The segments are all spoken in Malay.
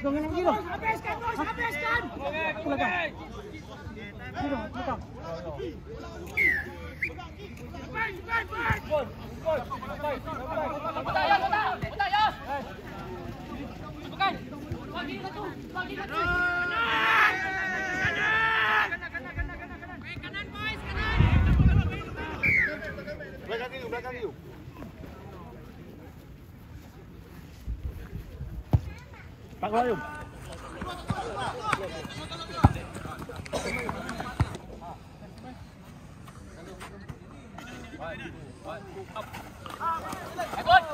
Jangan lagi dong. Habiskan bos, habiskan. Aku lagi. Kiri, belakang. Belakang Pak Wahyu. Kanan,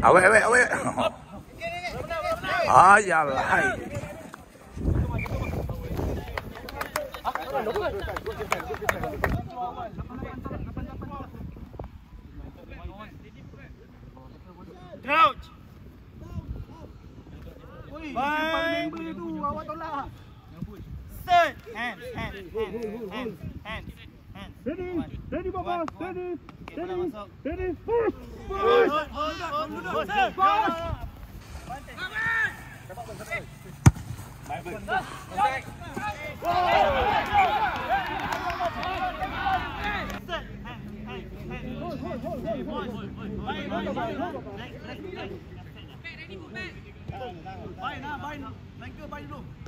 Awet, awet, awet. Ayalah. Crouch. Bye. tu awak tolak. Set. Hands, hands, hands, hands, hands, Steady, steady Baba, steady, steady, steady, push, push. Push. Baik nak, baik nak. Langkah baik dulu.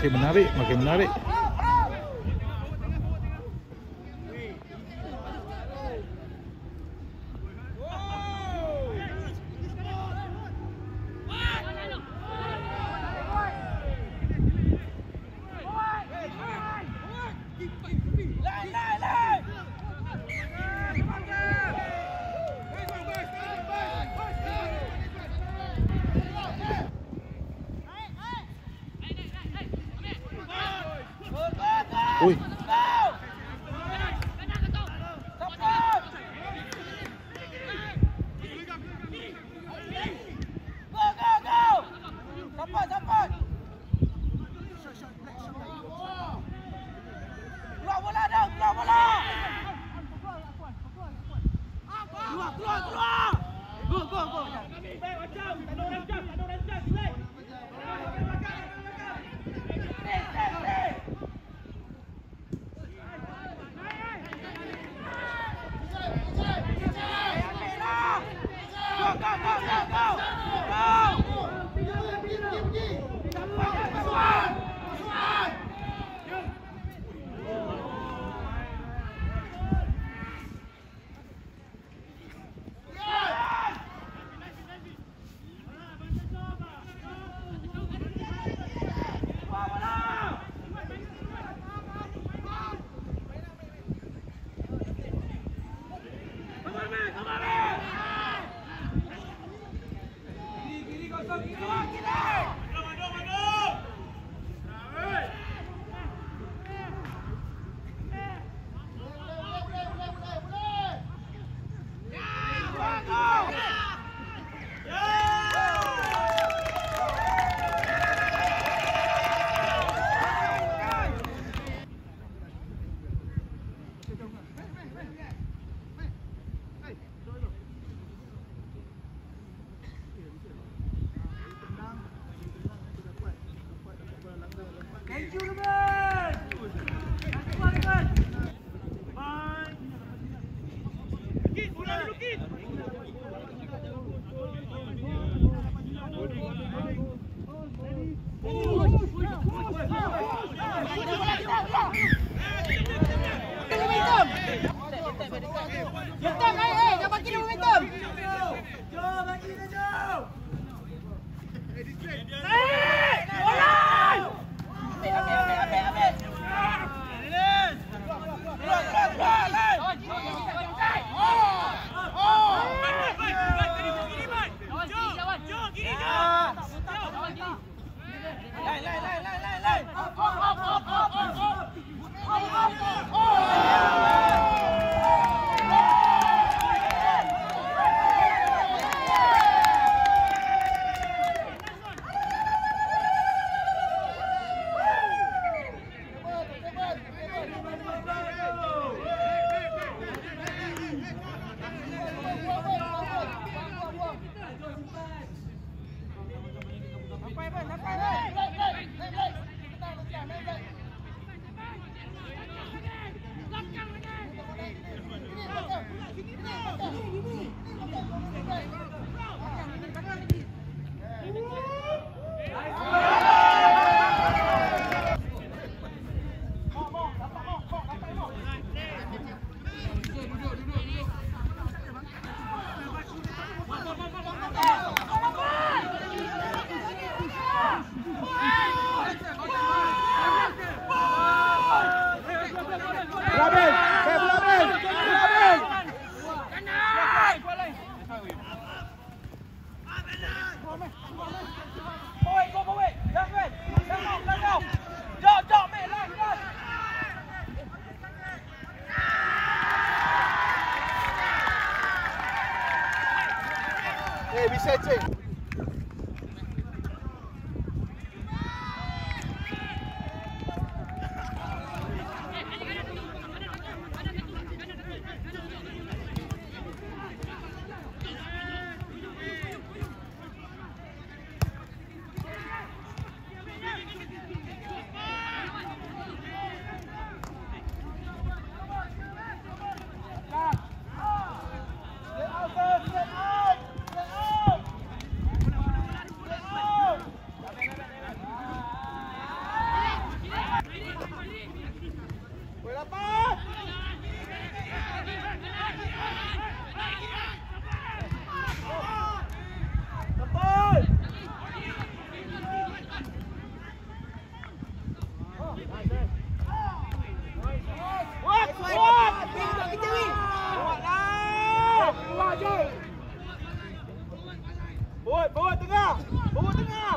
Makin menarik, makin menarik. 喂。Get out, get out. Eh, eh, keluar, keluar, it. Boat, boat tengah! Boat tengah!